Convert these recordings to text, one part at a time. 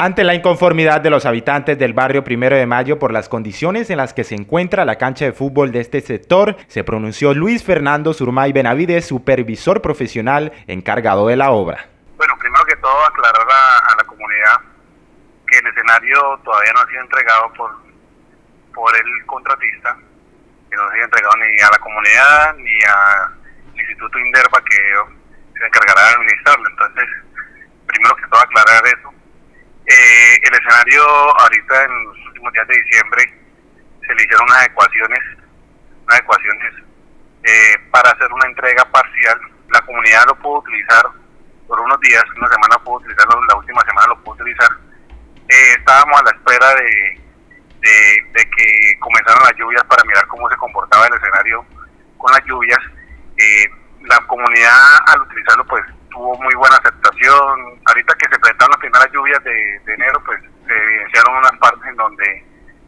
Ante la inconformidad de los habitantes del barrio Primero de Mayo por las condiciones en las que se encuentra la cancha de fútbol de este sector, se pronunció Luis Fernando Surmay Benavides, supervisor profesional encargado de la obra. Bueno, primero que todo aclarar a, la comunidad que el escenario todavía no ha sido entregado por, por el contratista, que no ha sido entregado ni a la comunidad ni al Instituto Inderva que se encargará de administrarlo. Entonces, primero que todo aclarar eso eh, escenario ahorita en los últimos días de diciembre se le hicieron unas adecuaciones, unas adecuaciones eh, para hacer una entrega parcial. La comunidad lo pudo utilizar por unos días, una semana pudo utilizarlo, la última semana lo pudo utilizar. Eh, estábamos a la espera de, de, que comenzaran las lluvias para mirar cómo se comportaba el escenario con las lluvias. la comunidad al utilizarlo pues tuvo muy buena aceptación. Ahorita que se presentaron las primeras lluvias de, enero, pues evidenciaron unas partes en donde,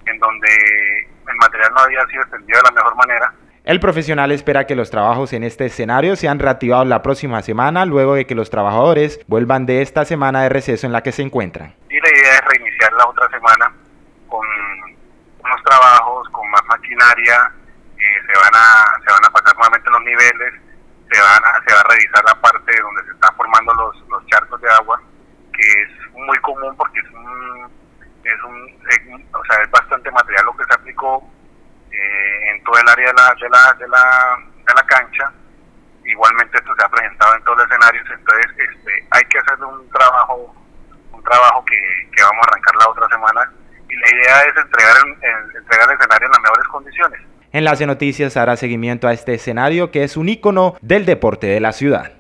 en donde el material no había sido extendido de la mejor manera. El profesional espera que los trabajos en este escenario sean reactivados la próxima semana, luego de que los trabajadores vuelvan de esta semana de receso en la que se encuentran. Y la idea es reiniciar la otra semana con unos trabajos, con más maquinaria, eh, se, van a, se van a pasar nuevamente los niveles, se, van se va a revisar la parte donde se están formando los, los charcos de agua, que es muy común porque es un, es o sea, es bastante material lo que se aplicó eh, en todo el área de la, de la, de la, de la cancha. Igualmente esto se ha presentado en todos los escenarios, entonces este, hay que hacer un trabajo, un trabajo que, que vamos a arrancar la otra semana y la idea es entregar el, entregar el escenario en las mejores condiciones. Enlace Noticias hará seguimiento a este escenario que es un icono del deporte de la ciudad.